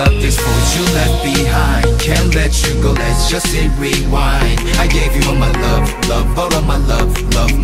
love this food you left behind. Can't let you go, let's just hit rewind. I gave you all my love, love, all of my love Love,